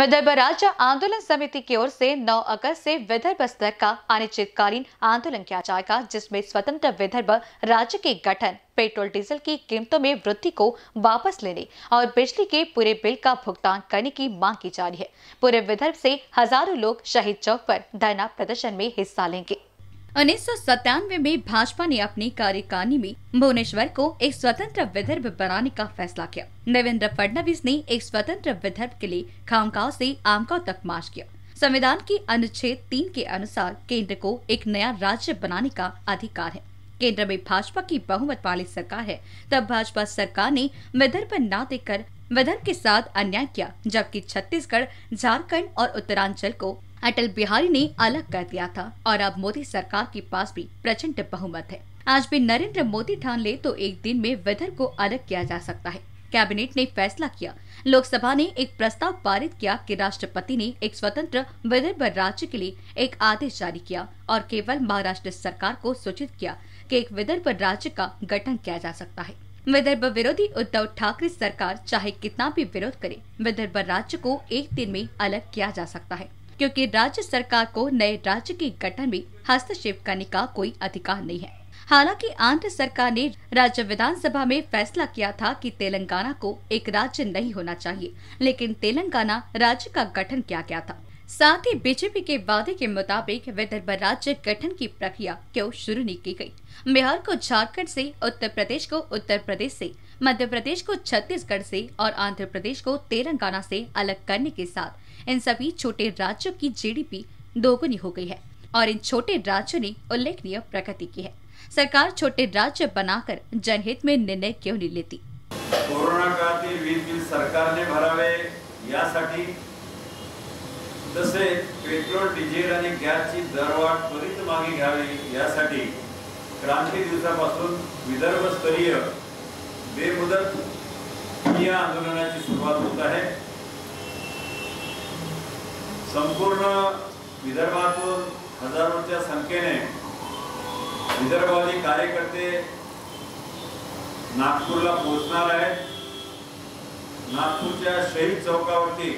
विदर्भ राज्य आंदोलन समिति की ओर से 9 अगस्त से विदर्भ स्तर का अनिश्चितकालीन आंदोलन किया जाएगा, जिसमें स्वतंत्र विदर्भ राज्य के गठन, पेट्रोल डीजल की कीमतों में वृद्धि को वापस लेने और बिजली के पूरे बिल का भुगतान करने की मांग की जा रही है। पूरे विदर्भ से हज़ारों लोग शहीद चौक पर धरना प्रदर्शन में हिस्सा लेंगे। उन्नीस सौ सत्तानवे में भाजपा ने अपनी कार्यकारिणी में भुवनेश्वर को एक स्वतंत्र विदर्भ बनाने का फैसला किया। देवेंद्र फडणवीस ने एक स्वतंत्र विदर्भ के लिए खामगांव से आमगांव तक मार्च किया। संविधान की अनुच्छेद तीन के अनुसार केंद्र को एक नया राज्य बनाने का अधिकार है। केंद्र में भाजपा की बहुमत वाली सरकार है, तब भाजपा सरकार ने विदर्भ न देकर विदर्भ के साथ अन्याय किया, जबकि छत्तीसगढ़, झारखंड और उत्तरांचल को अटल बिहारी ने अलग कर दिया था और अब मोदी सरकार के पास भी प्रचंड बहुमत है। आज भी नरेंद्र मोदी ठान ले तो एक दिन में विदर्भ को अलग किया जा सकता है। कैबिनेट ने फैसला किया। लोकसभा ने एक प्रस्ताव पारित किया कि राष्ट्रपति ने एक स्वतंत्र विदर्भ राज्य के लिए एक आदेश जारी किया और केवल महाराष्ट्र सरकार को सूचित किया कि एक विदर्भ राज्य का गठन किया जा सकता है। विदर्भ विरोधी उद्धव ठाकरे सरकार चाहे कितना भी विरोध करे, विदर्भ राज्य को एक दिन में अलग किया जा सकता है। क्योंकि राज्य सरकार को नए राज्य के गठन में हस्तक्षेप करने का कोई अधिकार नहीं है। हालाँकि आंध्र सरकार ने राज्य विधानसभा में फैसला किया था कि तेलंगाना को एक राज्य नहीं होना चाहिए, लेकिन तेलंगाना राज्य का गठन किया गया था। साथ ही बीजेपी के वादे के मुताबिक विदर्भ राज्य गठन की प्रक्रिया क्यों शुरू नहीं की गई? बिहार को झारखंड से, उत्तर प्रदेश को उत्तर प्रदेश से, मध्य प्रदेश को छत्तीसगढ़ से और आंध्र प्रदेश को तेलंगाना से अलग करने के साथ इन सभी छोटे राज्यों की जीडीपी दोगुनी हो गई है और इन छोटे राज्यों ने उल्लेखनीय प्रगति की है। सरकार छोटे राज्य बनाकर जनहित में निर्णय क्यों नहीं लेती? कोरोना काळातील वीज भरावे तसेच पेट्रोल डिझेल आणि गॅसची दरवाढ त्वरित मागे घ्यावी यासाठी क्रांती दिवसापासून विदर्भस्तरीय बेमुदत या आंदोलनाची सुरुवात होत आहे. संपूर्ण विदर्भातून हजारोच्या संख्येने विदर्भवादी कार्यकर्ते नागपूरला पोहोचणार आहेत. नागपूरच्या शहीद चौकावरती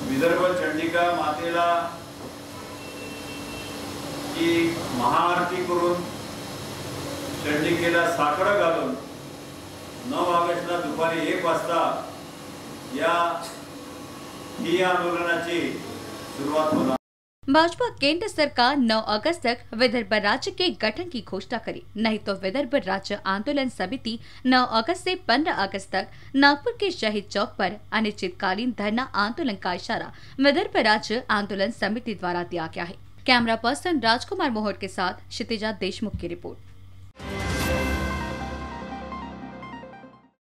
विदर्भ चंडिका मातेला की महाआरती करून चंडिकेला साखर घालून नऊ ऑगस्टला दुपारी एक वाजता या ही आंदोलनाची सुरुवात होणार. भाजपा केंद्र सरकार 9 अगस्त तक विदर्भ राज्य के गठन की घोषणा करे। नहीं तो विदर्भ राज्य आंदोलन समिति 9 अगस्त से 15 अगस्त तक नागपुर के शहीद चौक पर अनिश्चितकालीन धरना आंदोलन का इशारा विदर्भ राज्य आंदोलन समिति द्वारा दिया गया है। कैमरा पर्सन राजकुमार मोहर के साथ क्षितिजा देशमुख की रिपोर्ट।